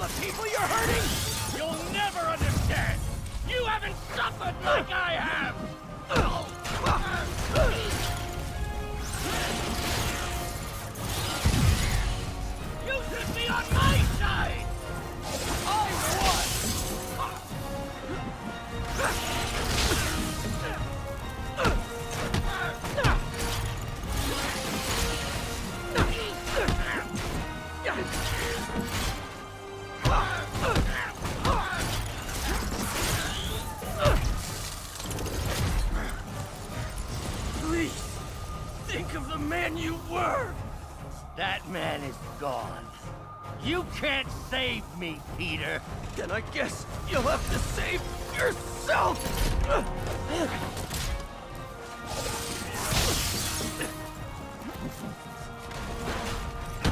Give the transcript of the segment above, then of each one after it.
the people you're hurting? You'll never understand! You haven't suffered like I have! You were! That man is gone. You can't save me, Peter. Then I guess you'll have to save yourself!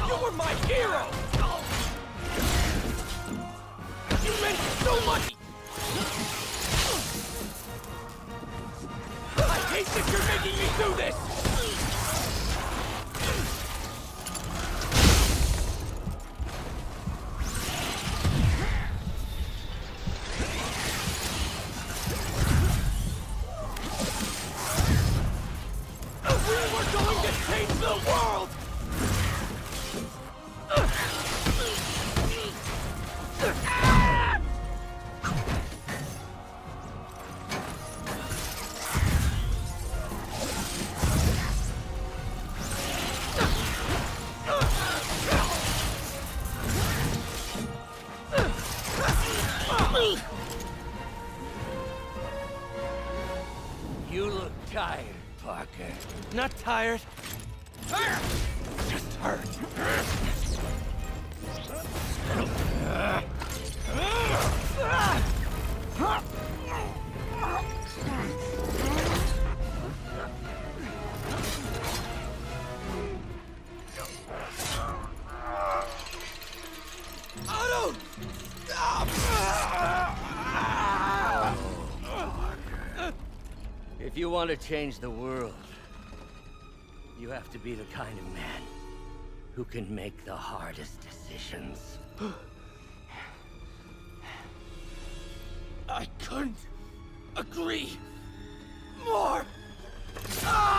You were my hero! Change the world! You look tired, Parker. Not tired. If you want to change the world, you have to be the kind of man who can make the hardest decisions. I couldn't agree more. Ah!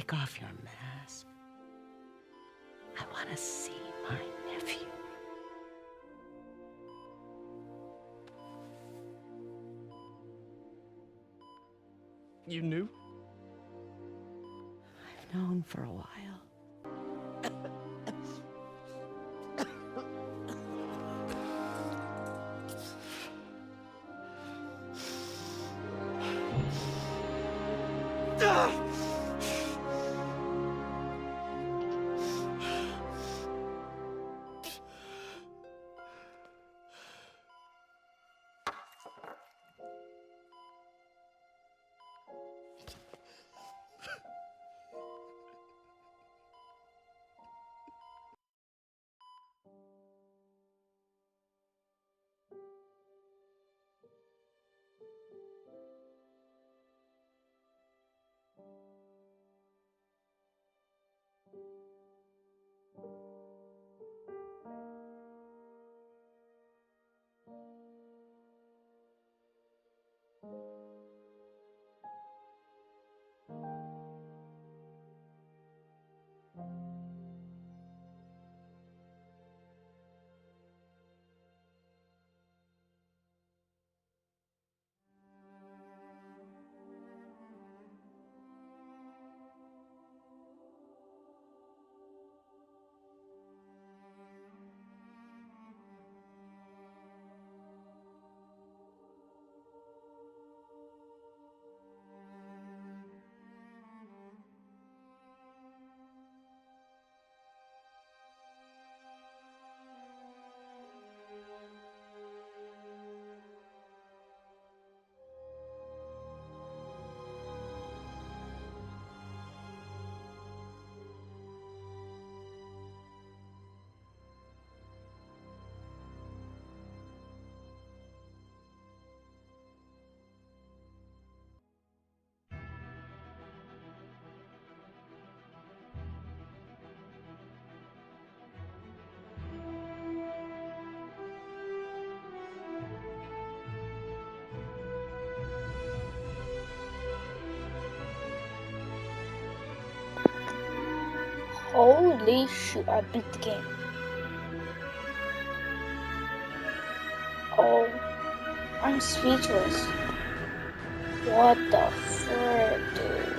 Take off your mask. I want to see my nephew. You knew? I've known for a while. Ah! Holy shoot, I beat the game. Oh, I'm speechless. What the frick, dude?